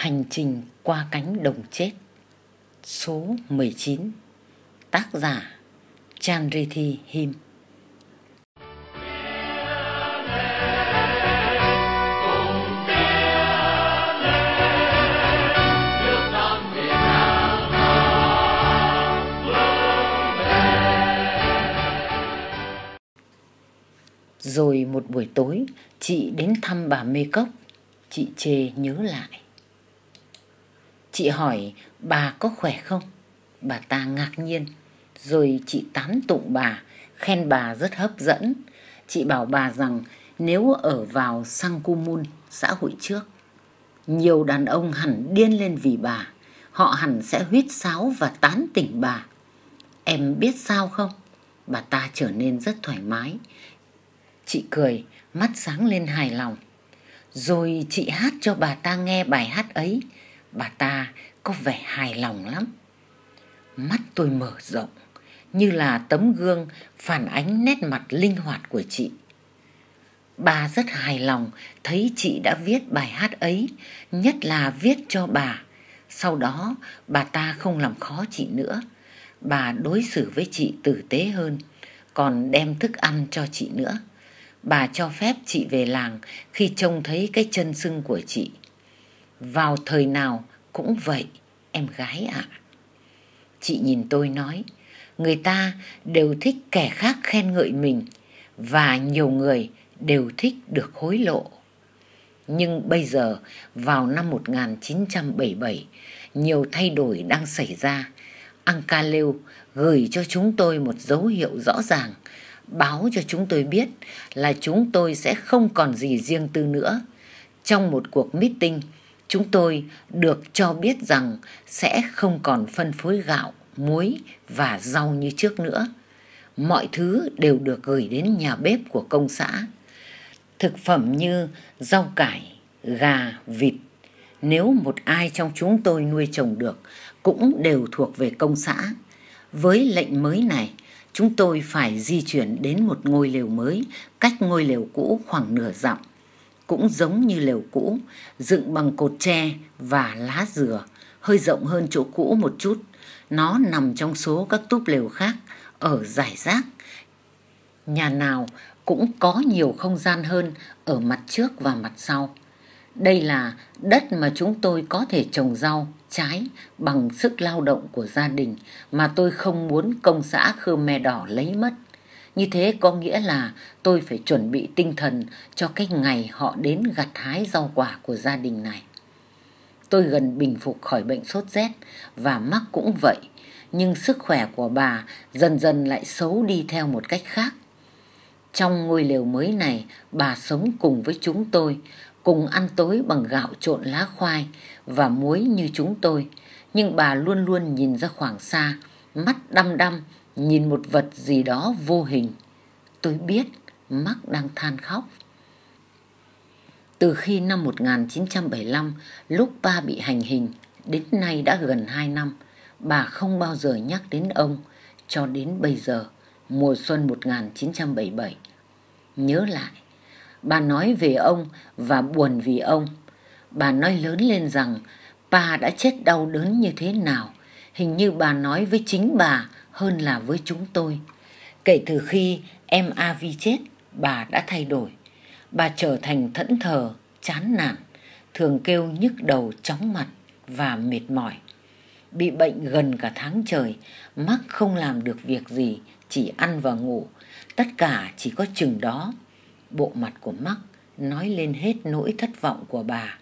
Hành trình qua cánh đồng chết Số 19 Tác giả Chandrithi Him Rồi một buổi tối, chị đến thăm bà Mê Cốc. Chị chê nhớ lại. Chị hỏi bà có khỏe không? Bà ta ngạc nhiên. Rồi chị tán tụng bà, khen bà rất hấp dẫn. Chị bảo bà rằng nếu ở vào Sangkumun, xã hội trước, nhiều đàn ông hẳn điên lên vì bà. Họ hẳn sẽ huyết sáo và tán tỉnh bà. Em biết sao không? Bà ta trở nên rất thoải mái. Chị cười, mắt sáng lên hài lòng. Rồi chị hát cho bà ta nghe bài hát ấy. Bà ta có vẻ hài lòng lắm. Mắt tôi mở rộng, như là tấm gương phản ánh nét mặt linh hoạt của chị. Bà rất hài lòng thấy chị đã viết bài hát ấy, nhất là viết cho bà. Sau đó bà ta không làm khó chị nữa. Bà đối xử với chị tử tế hơn, còn đem thức ăn cho chị nữa. Bà cho phép chị về làng khi trông thấy cái chân sưng của chị. Vào thời nào cũng vậy, em gái ạ. Chị nhìn tôi nói, người ta đều thích kẻ khác khen ngợi mình và nhiều người đều thích được hối lộ. Nhưng bây giờ, vào năm 1977, nhiều thay đổi đang xảy ra. Ankaleu gửi cho chúng tôi một dấu hiệu rõ ràng báo cho chúng tôi biết là chúng tôi sẽ không còn gì riêng tư nữa. Trong một cuộc meeting, chúng tôi được cho biết rằng sẽ không còn phân phối gạo, muối và rau như trước nữa. Mọi thứ đều được gửi đến nhà bếp của công xã. Thực phẩm như rau cải, gà, vịt, nếu một ai trong chúng tôi nuôi trồng được cũng đều thuộc về công xã. Với lệnh mới này, chúng tôi phải di chuyển đến một ngôi lều mới cách ngôi lều cũ khoảng nửa dặm. Cũng giống như lều cũ, dựng bằng cột tre và lá dừa, hơi rộng hơn chỗ cũ một chút. Nó nằm trong số các túp lều khác ở giải rác. Nhà nào cũng có nhiều không gian hơn ở mặt trước và mặt sau. Đây là đất mà chúng tôi có thể trồng rau, trái bằng sức lao động của gia đình mà tôi không muốn công xã Khmer Đỏ lấy mất. Như thế có nghĩa là tôi phải chuẩn bị tinh thần cho cái ngày họ đến gặt hái rau quả của gia đình này. Tôi gần bình phục khỏi bệnh sốt rét và mắc cũng vậy, nhưng sức khỏe của bà dần dần lại xấu đi theo một cách khác. Trong ngôi lều mới này, bà sống cùng với chúng tôi, cùng ăn tối bằng gạo trộn lá khoai và muối như chúng tôi. Nhưng bà luôn luôn nhìn ra khoảng xa, mắt đăm đăm, nhìn một vật gì đó vô hình. Tôi biết mắc đang than khóc. Từ khi năm 1975, lúc ba bị hành hình, đến nay đã gần 2 năm, bà không bao giờ nhắc đến ông cho đến bây giờ, mùa xuân 1977. Nhớ lại, Bà nói về ông và buồn vì ông. Bà nói lớn lên rằng bà đã chết đau đớn như thế nào. Hình như bà nói với chính bà hơn là với chúng tôi. Kể từ khi em Avi chết, bà đã thay đổi. Bà trở thành thẫn thờ, chán nản, thường kêu nhức đầu chóng mặt và mệt mỏi. Bị bệnh gần cả tháng trời, mắc không làm được việc gì, chỉ ăn và ngủ. Tất cả chỉ có chừng đó bộ mặt của mắc nói lên hết nỗi thất vọng của bà.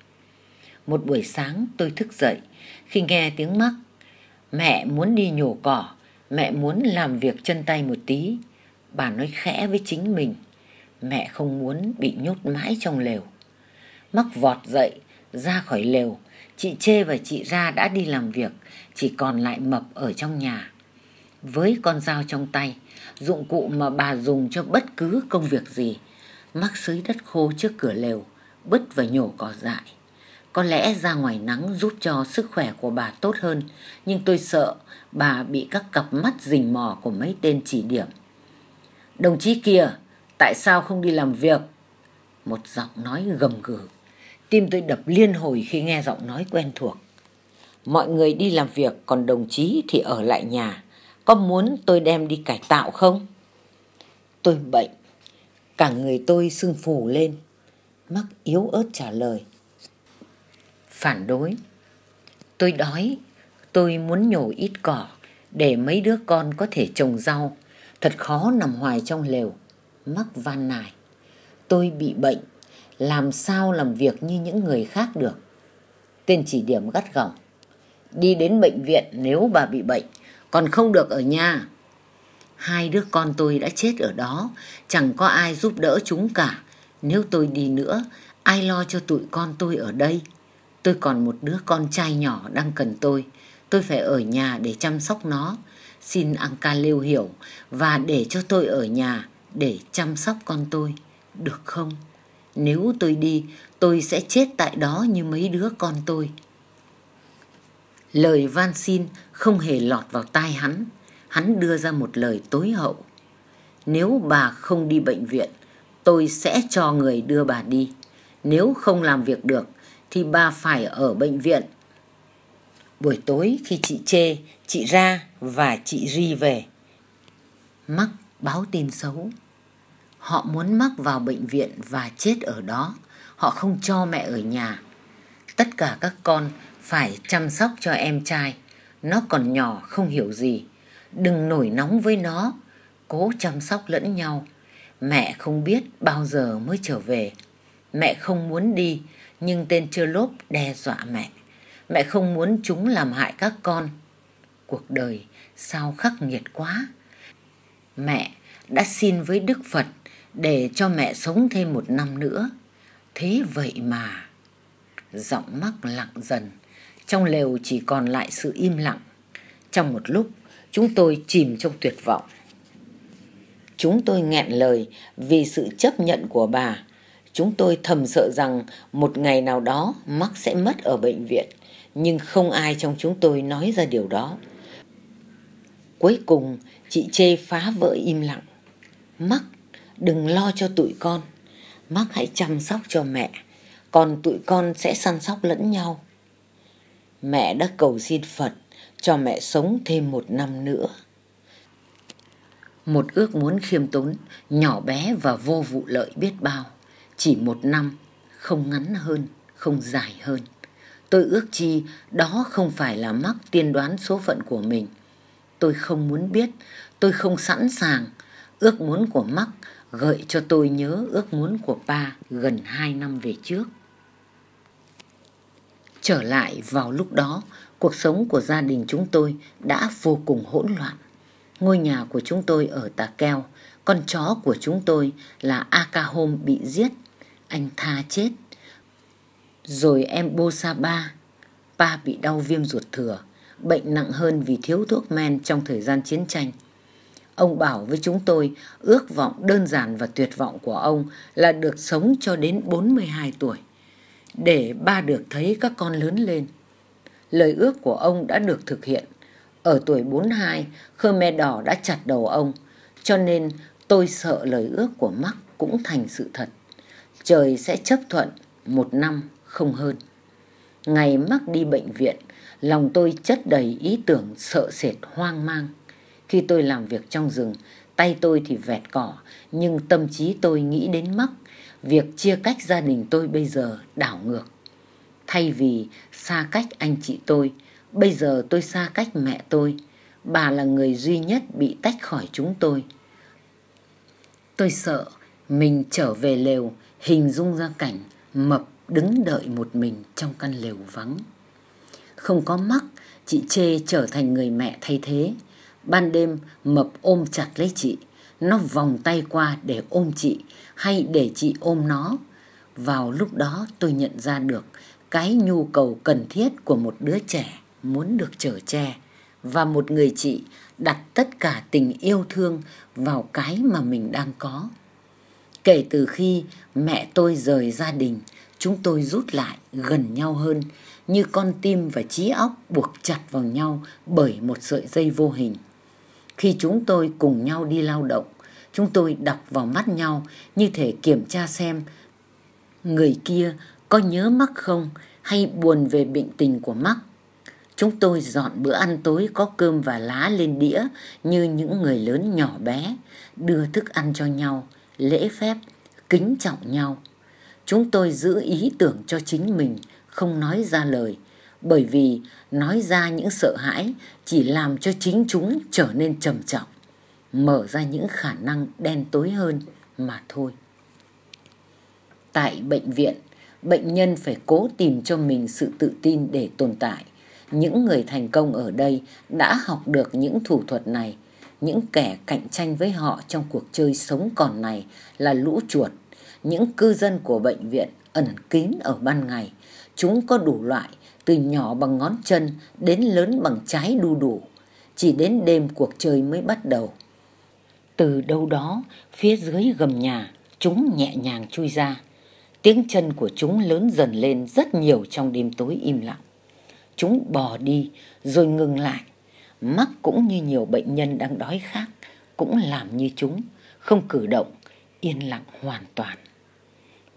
Một buổi sáng tôi thức dậy khi nghe tiếng mắc Mẹ muốn đi nhổ cỏ, mẹ muốn làm việc chân tay một tí. Bà nói khẽ với chính mình. Mẹ không muốn bị nhốt mãi trong lều. mắc vọt dậy, ra khỏi lều. Chị Chê và chị Ra đã đi làm việc, chỉ còn lại mập ở trong nhà. Với con dao trong tay, dụng cụ mà bà dùng cho bất cứ công việc gì, mắc xới đất khô trước cửa lều, bứt và nhổ cỏ dại. Có lẽ ra ngoài nắng giúp cho sức khỏe của bà tốt hơn, nhưng tôi sợ bà bị các cặp mắt rình mò của mấy tên chỉ điểm. Đồng chí kia, tại sao không đi làm việc? Một giọng nói gầm gừ. Tim tôi đập liên hồi khi nghe giọng nói quen thuộc. Mọi người đi làm việc còn đồng chí thì ở lại nhà. Có muốn tôi đem đi cải tạo không? Tôi bệnh. Cả người tôi sưng phù lên. Mắc yếu ớt trả lời. Phản đối. Tôi đói. Tôi muốn nhổ ít cỏ để mấy đứa con có thể trồng rau. Thật khó nằm hoài trong lều. Mắc van nài. Tôi bị bệnh. Làm sao làm việc như những người khác được? Tên chỉ điểm gắt gỏng. Đi đến bệnh viện nếu bà bị bệnh. Còn không được ở nhà. Hai đứa con tôi đã chết ở đó. Chẳng có ai giúp đỡ chúng cả. Nếu tôi đi nữa, ai lo cho tụi con tôi ở đây? Tôi còn một đứa con trai nhỏ đang cần tôi. Tôi phải ở nhà để chăm sóc nó. Xin Anka lưu hiểu và để cho tôi ở nhà để chăm sóc con tôi. Được không? Nếu tôi đi, tôi sẽ chết tại đó như mấy đứa con tôi. Lời van xin không hề lọt vào tai hắn. Hắn đưa ra một lời tối hậu. Nếu bà không đi bệnh viện, tôi sẽ cho người đưa bà đi. Nếu không làm việc được, thì bà phải ở bệnh viện. Buổi tối khi chị Chê, chị Ra và chị Ri về, Mắc báo tin xấu. Họ muốn mắc vào bệnh viện và chết ở đó. Họ không cho mẹ ở nhà. Tất cả các con phải chăm sóc cho em trai. Nó còn nhỏ không hiểu gì. Đừng nổi nóng với nó. Cố chăm sóc lẫn nhau. Mẹ không biết bao giờ mới trở về. Mẹ không muốn đi, nhưng tên chưa lốp đe dọa mẹ. Mẹ không muốn chúng làm hại các con. Cuộc đời sao khắc nghiệt quá. Mẹ đã xin với Đức Phật để cho mẹ sống thêm một năm nữa. Thế vậy mà... Giọng mắc lặng dần, trong lều chỉ còn lại sự im lặng. Trong một lúc, chúng tôi chìm trong tuyệt vọng. Chúng tôi nghẹn lời vì sự chấp nhận của bà. Chúng tôi thầm sợ rằng một ngày nào đó mắc sẽ mất ở bệnh viện, nhưng không ai trong chúng tôi nói ra điều đó. Cuối cùng, chị Chê phá vỡ im lặng. Mắc đừng lo cho tụi con. Mắc hãy chăm sóc cho mẹ, còn tụi con sẽ săn sóc lẫn nhau. Mẹ đã cầu xin Phật cho mẹ sống thêm một năm nữa. Một ước muốn khiêm tốn, nhỏ bé và vô vụ lợi biết bao. Chỉ một năm, không ngắn hơn, không dài hơn. Tôi ước chi đó không phải là mắc tiên đoán số phận của mình. Tôi không muốn biết, tôi không sẵn sàng. Ước muốn của mắc gợi cho tôi nhớ ước muốn của ba gần hai năm về trước. Trở lại vào lúc đó, cuộc sống của gia đình chúng tôi đã vô cùng hỗn loạn. Ngôi nhà của chúng tôi ở Tà Keo, con chó của chúng tôi là Akahom bị giết, anh Tha chết. Rồi em Bosa Ba, ba bị đau viêm ruột thừa, bệnh nặng hơn vì thiếu thuốc men trong thời gian chiến tranh. Ông bảo với chúng tôi ước vọng đơn giản và tuyệt vọng của ông là được sống cho đến 42 tuổi, để ba được thấy các con lớn lên. Lời ước của ông đã được thực hiện. Ở tuổi 42, Khmer Đỏ đã chặt đầu ông, cho nên tôi sợ lời ước của Mark cũng thành sự thật. Trời sẽ chấp thuận một năm không hơn. Ngày mắc đi bệnh viện, lòng tôi chất đầy ý tưởng sợ sệt hoang mang. Khi tôi làm việc trong rừng, tay tôi thì vẹt cỏ, nhưng tâm trí tôi nghĩ đến mắc. Việc chia cách gia đình tôi bây giờ đảo ngược. Thay vì xa cách anh chị tôi, bây giờ tôi xa cách mẹ tôi. Bà là người duy nhất bị tách khỏi chúng tôi. Tôi sợ mình trở về lều, hình dung ra cảnh mập đứng đợi một mình trong căn lều vắng. Không có mắc, chị Chê trở thành người mẹ thay thế. Ban đêm mập ôm chặt lấy chị. Nó vòng tay qua để ôm chị hay để chị ôm nó. Vào lúc đó tôi nhận ra được cái nhu cầu cần thiết của một đứa trẻ muốn được chở che và một người chị đặt tất cả tình yêu thương vào cái mà mình đang có. Kể từ khi mẹ tôi rời gia đình, chúng tôi rút lại gần nhau hơn như con tim và trí óc buộc chặt vào nhau bởi một sợi dây vô hình. Khi chúng tôi cùng nhau đi lao động, chúng tôi đọc vào mắt nhau như thể kiểm tra xem người kia có nhớ mắc không hay buồn về bệnh tình của mắc? Chúng tôi dọn bữa ăn tối có cơm và lá lên đĩa như những người lớn nhỏ bé, đưa thức ăn cho nhau, lễ phép, kính trọng nhau. Chúng tôi giữ ý tưởng cho chính mình, không nói ra lời, bởi vì nói ra những sợ hãi chỉ làm cho chính chúng trở nên trầm trọng, mở ra những khả năng đen tối hơn mà thôi. Tại bệnh viện, bệnh nhân phải cố tìm cho mình sự tự tin để tồn tại. Những người thành công ở đây đã học được những thủ thuật này. Những kẻ cạnh tranh với họ trong cuộc chơi sống còn này là lũ chuột. Những cư dân của bệnh viện ẩn kín ở ban ngày. Chúng có đủ loại, từ nhỏ bằng ngón chân đến lớn bằng trái đu đủ. Chỉ đến đêm cuộc chơi mới bắt đầu. Từ đâu đó, phía dưới gầm nhà, chúng nhẹ nhàng chui ra. Tiếng chân của chúng lớn dần lên rất nhiều trong đêm tối im lặng. Chúng bò đi rồi ngừng lại. Mắc cũng như nhiều bệnh nhân đang đói khát, cũng làm như chúng, không cử động, yên lặng hoàn toàn.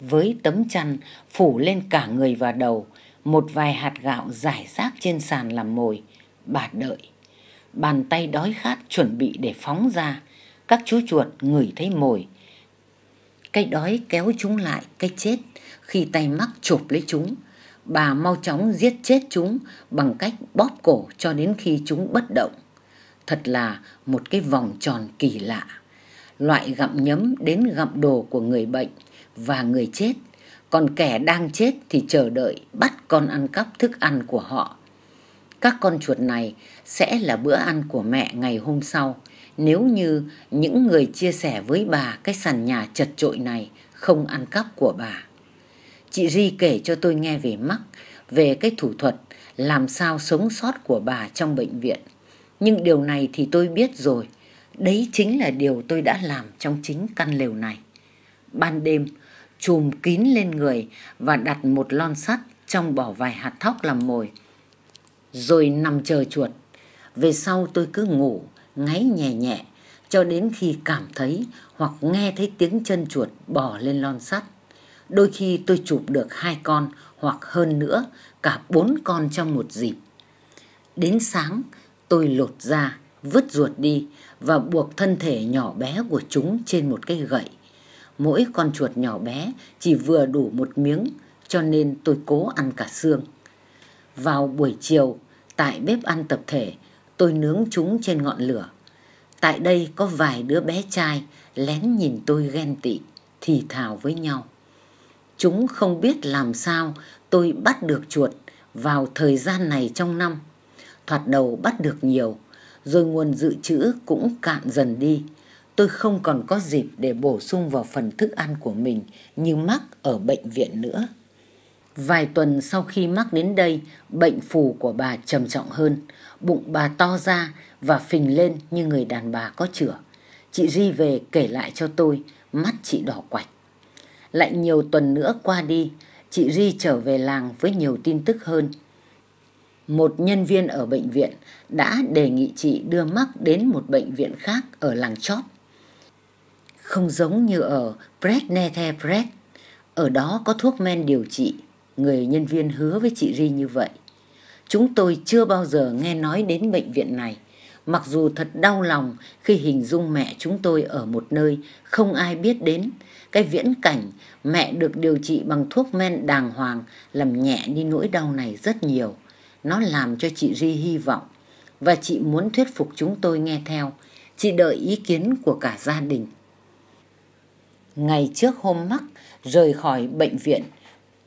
Với tấm chăn phủ lên cả người và đầu, một vài hạt gạo rải rác trên sàn làm mồi, bà đợi. Bàn tay đói khát chuẩn bị để phóng ra, các chú chuột ngửi thấy mồi. Cái đói kéo chúng lại, cái chết khi tay mắc chụp lấy chúng. Bà mau chóng giết chết chúng bằng cách bóp cổ cho đến khi chúng bất động. Thật là một cái vòng tròn kỳ lạ. Loại gặm nhấm đến gặm đồ của người bệnh và người chết. Còn kẻ đang chết thì chờ đợi bắt con ăn cắp thức ăn của họ. Các con chuột này sẽ là bữa ăn của mẹ ngày hôm sau nếu như những người chia sẻ với bà cái sàn nhà chật trội này không ăn cắp của bà. Chị Ri kể cho tôi nghe về mắc, về cái thủ thuật làm sao sống sót của bà trong bệnh viện. Nhưng điều này thì tôi biết rồi, đấy chính là điều tôi đã làm trong chính căn lều này. Ban đêm, chùm kín lên người và đặt một lon sắt trong bỏ vài hạt thóc làm mồi. Rồi nằm chờ chuột. Về sau tôi cứ ngủ, ngáy nhẹ nhẹ cho đến khi cảm thấy hoặc nghe thấy tiếng chân chuột bò lên lon sắt. Đôi khi tôi chụp được hai con hoặc hơn nữa cả bốn con trong một dịp. Đến sáng tôi lột ra, vứt ruột đi và buộc thân thể nhỏ bé của chúng trên một cái gậy. Mỗi con chuột nhỏ bé chỉ vừa đủ một miếng cho nên tôi cố ăn cả xương. Vào buổi chiều, tại bếp ăn tập thể, tôi nướng chúng trên ngọn lửa. Tại đây có vài đứa bé trai lén nhìn tôi ghen tị, thì thào với nhau. Chúng không biết làm sao tôi bắt được chuột vào thời gian này trong năm. Thoạt đầu bắt được nhiều, rồi nguồn dự trữ cũng cạn dần đi. Tôi không còn có dịp để bổ sung vào phần thức ăn của mình như mắc ở bệnh viện nữa. Vài tuần sau khi mắc đến đây, bệnh phù của bà trầm trọng hơn. Bụng bà to ra và phình lên như người đàn bà có chữa. Chị Ri về kể lại cho tôi, mắt chị đỏ quạch. Lại nhiều tuần nữa qua đi, chị Ri trở về làng với nhiều tin tức hơn. Một nhân viên ở bệnh viện đã đề nghị chị đưa mắc đến một bệnh viện khác ở làng chót. Không giống như ở Brednethe ở đó có thuốc men điều trị, người nhân viên hứa với chị Ri như vậy. Chúng tôi chưa bao giờ nghe nói đến bệnh viện này, mặc dù thật đau lòng khi hình dung mẹ chúng tôi ở một nơi không ai biết đến, cái viễn cảnh mẹ được điều trị bằng thuốc men đàng hoàng làm nhẹ đi nỗi đau này rất nhiều. Nó làm cho chị Ri hy vọng và chị muốn thuyết phục chúng tôi nghe theo. Chị đợi ý kiến của cả gia đình. Ngày trước hôm mắc rời khỏi bệnh viện,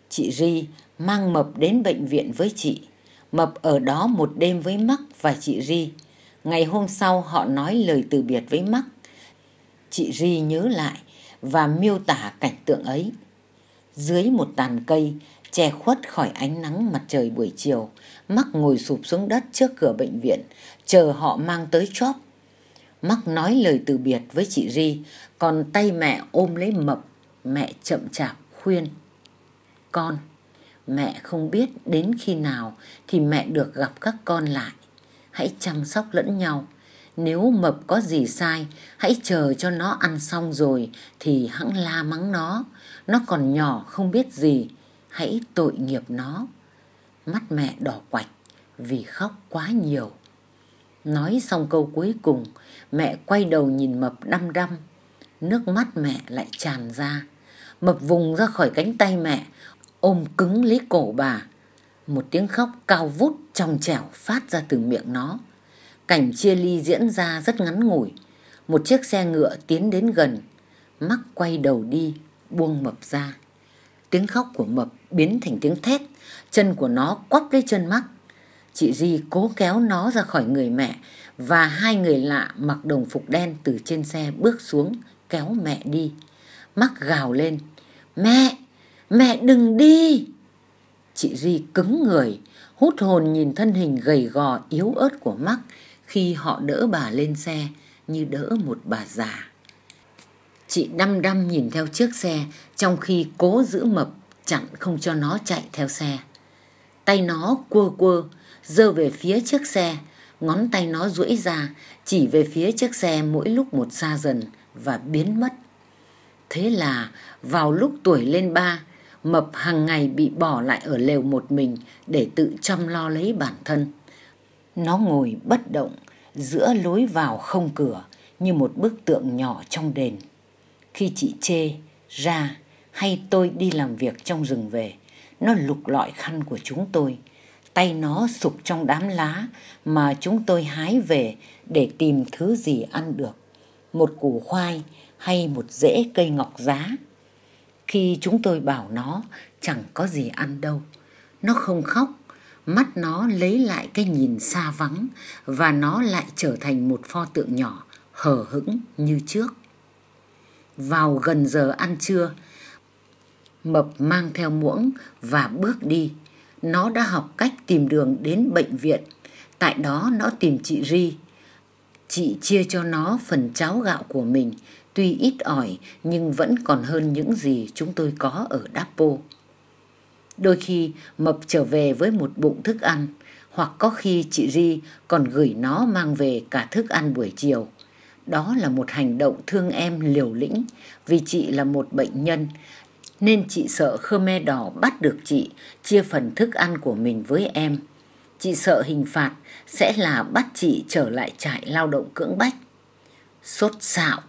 chị Ri mang Mập đến bệnh viện với chị. Mập ở đó một đêm với Mắc và chị Ri. Ngày hôm sau họ nói lời từ biệt với Mắc. Chị Ri nhớ lại và miêu tả cảnh tượng ấy. Dưới một tàn cây, che khuất khỏi ánh nắng mặt trời buổi chiều, Mắc ngồi sụp xuống đất trước cửa bệnh viện, chờ họ mang tới chóp. Mắc nói lời từ biệt với chị Ri, còn tay mẹ ôm lấy mập, mẹ chậm chạp khuyên. Con, mẹ không biết đến khi nào thì mẹ được gặp các con lại. Hãy chăm sóc lẫn nhau, nếu mập có gì sai, hãy chờ cho nó ăn xong rồi thì hãng la mắng nó. Nó còn nhỏ không biết gì. hãy tội nghiệp nó. Mắt mẹ đỏ quạch vì khóc quá nhiều. Nói xong câu cuối cùng, mẹ quay đầu nhìn Mập đăm đăm. Nước mắt mẹ lại tràn ra. Mập vùng ra khỏi cánh tay mẹ, ôm cứng lấy cổ bà. Một tiếng khóc cao vút trong trẻo phát ra từ miệng nó. Cảnh chia ly diễn ra rất ngắn ngủi. Một chiếc xe ngựa tiến đến gần. Mắc quay đầu đi, buông mập ra. Tiếng khóc của mập biến thành tiếng thét. Chân của nó quắp lấy chân mắc. Chị Di cố kéo nó ra khỏi người mẹ và hai người lạ mặc đồng phục đen từ trên xe bước xuống kéo mẹ đi. Mắc gào lên. Mẹ! Mẹ đừng đi! Chị Di cứng người, hút hồn nhìn thân hình gầy gò yếu ớt của Mắc khi họ đỡ bà lên xe như đỡ một bà già. Chị đăm đăm nhìn theo chiếc xe trong khi cố giữ mập chặn không cho nó chạy theo xe. Tay nó quơ quơ, giơ về phía chiếc xe, ngón tay nó duỗi ra, chỉ về phía chiếc xe mỗi lúc một xa dần và biến mất. Thế là vào lúc tuổi lên ba, Mập hàng ngày bị bỏ lại ở lều một mình để tự chăm lo lấy bản thân. Nó ngồi bất động giữa lối vào không cửa như một bức tượng nhỏ trong đền. Khi chị chê, ra hay tôi đi làm việc trong rừng về, nó lục lọi khăn của chúng tôi. Tay nó sụp trong đám lá mà chúng tôi hái về để tìm thứ gì ăn được. Một củ khoai hay một rễ cây ngọc giá. Khi chúng tôi bảo nó chẳng có gì ăn đâu, nó không khóc, mắt nó lấy lại cái nhìn xa vắng và nó lại trở thành một pho tượng nhỏ hờ hững như trước. Vào gần giờ ăn trưa, Mập mang theo muỗng và bước đi. Nó đã học cách tìm đường đến bệnh viện. Tại đó nó tìm chị Ri. Chị chia cho nó phần cháo gạo của mình, tuy ít ỏi nhưng vẫn còn hơn những gì chúng tôi có ở Dapo. Đôi khi Mập trở về với một bụng thức ăn, hoặc có khi chị Ri còn gửi nó mang về cả thức ăn buổi chiều. Đó là một hành động thương em liều lĩnh vì chị là một bệnh nhân nên chị sợ Khmer Đỏ bắt được chị chia phần thức ăn của mình với em. Chị sợ hình phạt sẽ là bắt chị trở lại trại lao động cưỡng bách. Sốt xạo,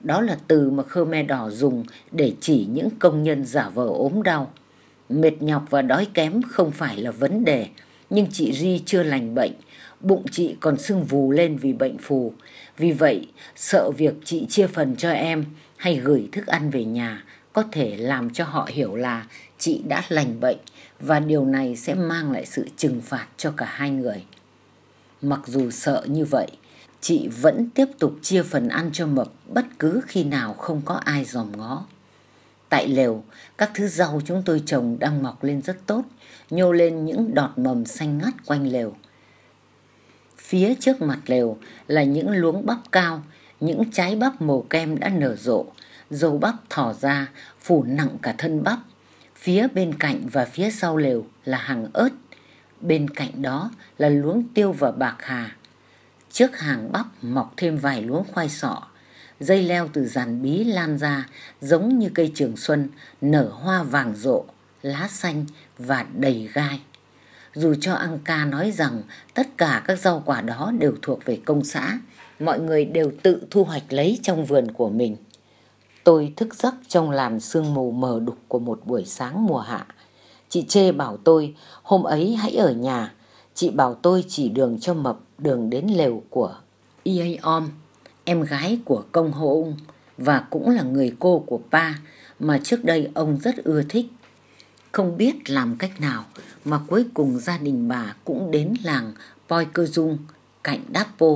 đó là từ mà Khmer Đỏ dùng để chỉ những công nhân giả vờ ốm đau. Mệt nhọc và đói kém không phải là vấn đề, nhưng chị Ri chưa lành bệnh, bụng chị còn sưng vù lên vì bệnh phù. Vì vậy, sợ việc chị chia phần cho em hay gửi thức ăn về nhà có thể làm cho họ hiểu là chị đã lành bệnh và điều này sẽ mang lại sự trừng phạt cho cả hai người. Mặc dù sợ như vậy, chị vẫn tiếp tục chia phần ăn cho mập bất cứ khi nào không có ai dòm ngó. Tại lều, các thứ rau chúng tôi trồng đang mọc lên rất tốt, nhô lên những đọt mầm xanh ngắt quanh lều. Phía trước mặt lều là những luống bắp cao, những trái bắp màu kem đã nở rộ, dâu bắp thỏ ra, phủ nặng cả thân bắp. Phía bên cạnh và phía sau lều là hàng ớt. Bên cạnh đó là luống tiêu và bạc hà. Trước hàng bắp mọc thêm vài luống khoai sọ. Dây leo từ giàn bí lan ra giống như cây trường xuân nở hoa vàng rộ, lá xanh và đầy gai. Dù cho Anka nói rằng tất cả các rau quả đó đều thuộc về công xã, mọi người đều tự thu hoạch lấy trong vườn của mình. Tôi thức giấc trong làn sương mù mờ đục của một buổi sáng mùa hạ. Chị Chê bảo tôi hôm ấy hãy ở nhà. Chị bảo tôi chỉ đường cho mập đường đến lều của Om, em gái của công hộ ông và cũng là người cô của pa mà trước đây ông rất ưa thích. Không biết làm cách nào mà cuối cùng gia đình bà cũng đến làng Poi Cơ Dung cạnh Dapo.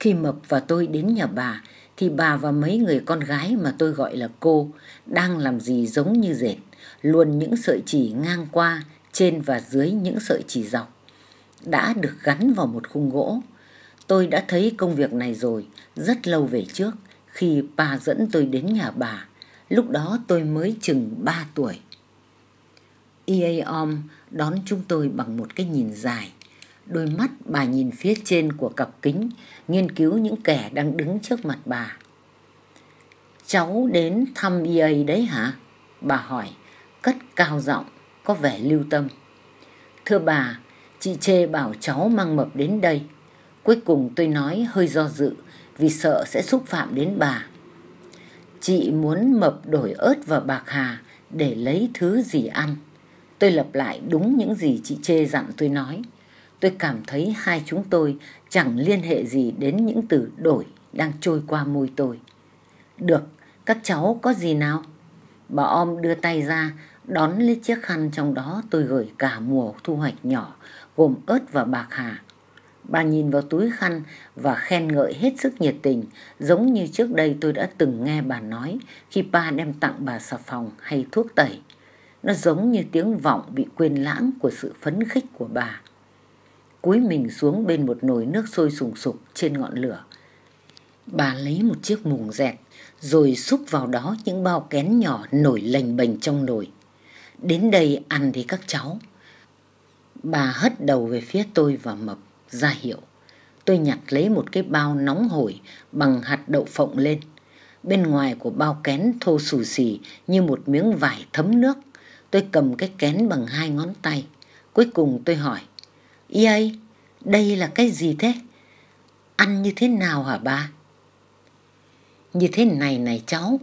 Khi Mập và tôi đến nhà bà thì bà và mấy người con gái mà tôi gọi là cô đang làm gì giống như dệt, luôn những sợi chỉ ngang qua, trên và dưới những sợi chỉ dọc. Đã được gắn vào một khung gỗ. Tôi đã thấy công việc này rồi, rất lâu về trước, khi bà dẫn tôi đến nhà bà. Lúc đó tôi mới chừng 3 tuổi. EAOM đón chúng tôi bằng một cái nhìn dài. Đôi mắt bà nhìn phía trên của cặp kính, nghiên cứu những kẻ đang đứng trước mặt bà. Cháu đến thăm EA đấy hả? Bà hỏi. cất cao giọng, có vẻ lưu tâm. Thưa bà, chị chê bảo cháu mang mập đến đây. Cuối cùng tôi nói hơi do dự vì sợ sẽ xúc phạm đến bà. Chị muốn mập đổi ớt và bạc hà để lấy thứ gì ăn. Tôi lặp lại đúng những gì chị chê dặn tôi nói. Tôi cảm thấy hai chúng tôi chẳng liên hệ gì đến những từ đổi đang trôi qua môi tôi. Được, các cháu có gì nào? Bà om đưa tay ra, đón lấy chiếc khăn trong đó tôi gửi cả mùa thu hoạch nhỏ, gồm ớt và bạc hà. Bà nhìn vào túi khăn và khen ngợi hết sức nhiệt tình, giống như trước đây tôi đã từng nghe bà nói khi ba đem tặng bà xà phòng hay thuốc tẩy. Nó giống như tiếng vọng bị quên lãng của sự phấn khích của bà. Cúi mình xuống bên một nồi nước sôi sùng sục trên ngọn lửa. Bà lấy một chiếc mùng dẹt, rồi xúc vào đó những bao kén nhỏ nổi lềnh bềnh trong nồi. Đến đây ăn đi các cháu. Bà hất đầu về phía tôi và mập, ra hiệu. Tôi nhặt lấy một cái bao nóng hổi bằng hạt đậu phộng lên. Bên ngoài của bao kén thô xù xì như một miếng vải thấm nước. Tôi cầm cái kén bằng hai ngón tay. Cuối cùng tôi hỏi. Yay, đây là cái gì thế? Ăn như thế nào hả bà? Như thế này này cháu.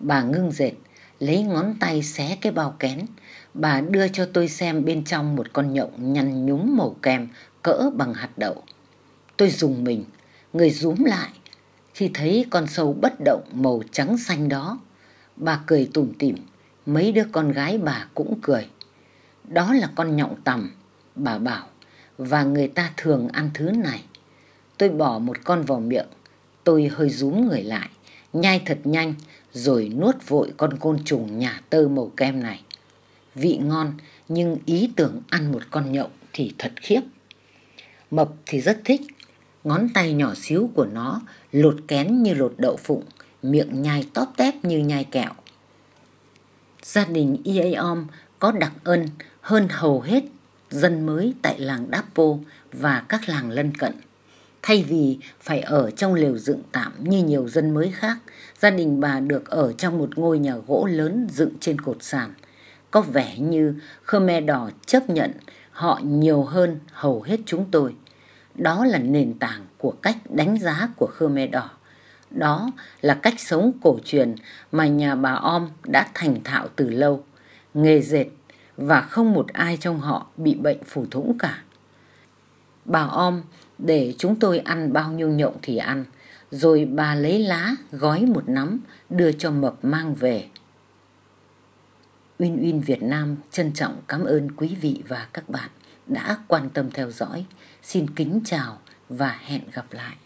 Bà ngưng dệt, lấy ngón tay xé cái bao kén. Bà đưa cho tôi xem bên trong một con nhộng nhăn nhúm màu kem cỡ bằng hạt đậu. Tôi dùng mình, người rúm lại khi thấy con sâu bất động màu trắng xanh đó. Bà cười tủm tỉm, mấy đứa con gái bà cũng cười. Đó là con nhộng tầm, bà bảo, và người ta thường ăn thứ này. Tôi bỏ một con vào miệng, tôi hơi rúm người lại, nhai thật nhanh rồi nuốt vội con côn trùng nhà tơ màu kem này. Vị ngon nhưng ý tưởng ăn một con nhộng thì thật khiếp. Mập thì rất thích, ngón tay nhỏ xíu của nó lột kén như lột đậu phụng, miệng nhai tóp tép như nhai kẹo. Gia đình Iaom có đặc ân hơn hầu hết dân mới tại làng Dapo và các làng lân cận. Thay vì phải ở trong lều dựng tạm như nhiều dân mới khác, gia đình bà được ở trong một ngôi nhà gỗ lớn dựng trên cột sàn. Có vẻ như Khmer Đỏ chấp nhận họ nhiều hơn hầu hết chúng tôi. Đó là nền tảng của cách đánh giá của Khmer Đỏ. Đó là cách sống cổ truyền mà nhà bà Om đã thành thạo từ lâu. Nghề dệt và không một ai trong họ bị bệnh phù thủng cả. Bà Om để chúng tôi ăn bao nhiêu nhộng thì ăn, rồi bà lấy lá gói một nắm đưa cho mập mang về. Uyên Uyên Việt Nam trân trọng cảm ơn quý vị và các bạn đã quan tâm theo dõi. Xin kính chào và hẹn gặp lại.